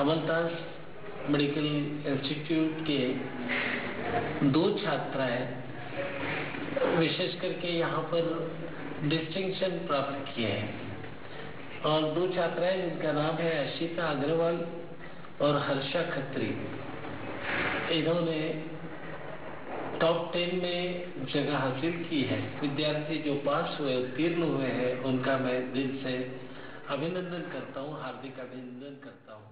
Amar Das medical institute के दो छात्राएँ विशेष करके यहाँ पर डिस्टिंक्शन प्राप्त किए हैं। और दो छात्राएँ जिनका नाम है अशिता अग्रवाल और हर्षा खत्री। इन्होंने टॉप टेन में जगह हासिल की है। विद्यार्थी जो पास हुए, उत्तीर्ण हुए हैं, उनका मैं दिल से अभिनंदन करता हूँ हार्दिक अभिनंदन करता हूँ।